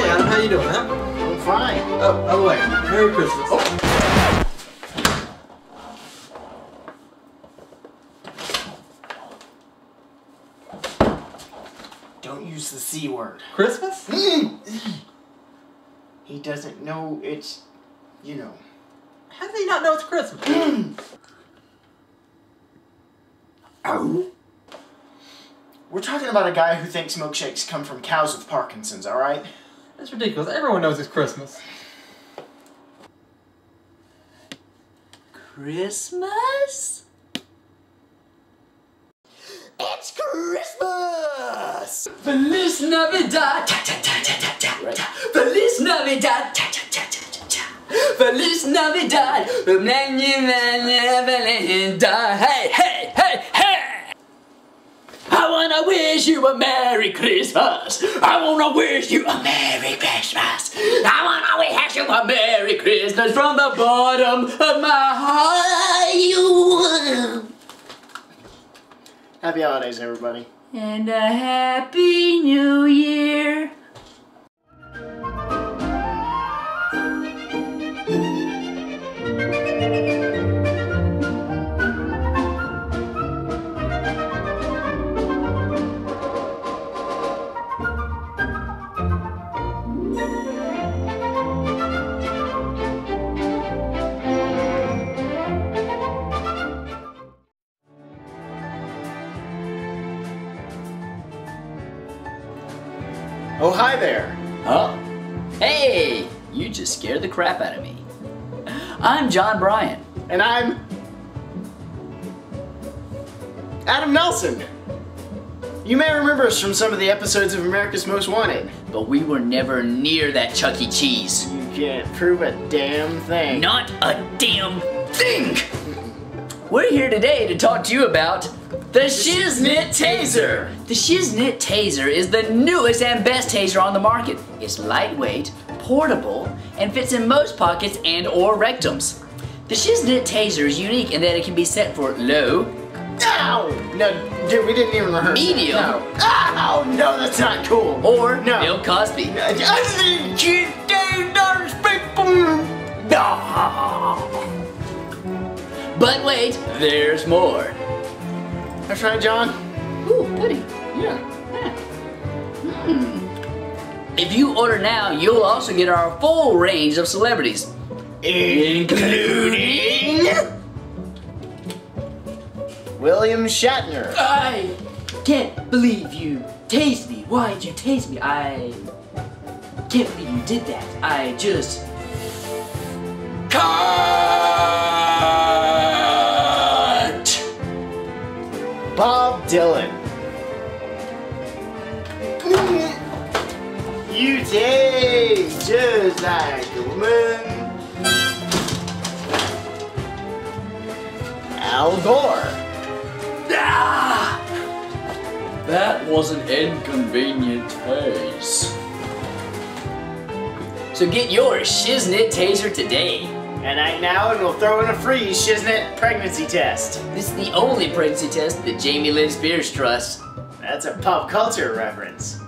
how you doing, huh? I'm fine. Oh, by the way, Merry Christmas. Oh. Don't use the C word. Christmas? He doesn't know it's, you know. How does he not know it's Christmas? Oh. We're talking about a guy who thinks milkshakes come from cows with Parkinson's, alright? That's ridiculous. Everyone knows it's Christmas. Christmas? It's Christmas! Feliz Navidad! Ta, ta, ta, ta, ta, ta, ta. Feliz Navidad! Ta, ta, ta, ta, ta, ta. Feliz Navidad! Hey, hey, hey, hey! I wanna wish you a Merry Christmas! I wanna wish you a Merry Christmas! I wanna wish you a Merry Christmas from the bottom of my heart! You- Happy holidays, everybody. And a Happy New Year! Oh, hi there. Huh? Hey! You just scared the crap out of me. I'm John Bryan. And I'm. Adam Nelson. You may remember us from some of the episodes of America's Most Wanted. But we were never near that Chuck E. Cheese. You can't prove a damn thing. Not a damn thing! We're here today to talk to you about the Shiznit Taser. The Shiznit Taser is the newest and best taser on the market. It's lightweight, portable, and fits in most pockets and or rectums. The Shiznit Taser is unique in that it can be set for low, Ow! No, dude, we didn't even rehearse. that. Medium. No. Ow! No, that's not cool. or No. Bill Cosby. I think you do not speak for- But wait, there's more. That's right, John. Ooh, pudding. Yeah. Hmm. If you order now, you'll also get our full range of celebrities. Including William Shatner. I can't believe you tased me. Why'd you tase me? I can't believe you did that. I just. Cut! Bob Dylan. You taste just like a woman. Al Gore. Ah! That was an inconvenient tase. So get your Shiznit taser today. And act now, and we'll throw in a free Shiznit pregnancy test. This is the only pregnancy test that Jamie Lynn Spears trusts. That's a pop culture reference.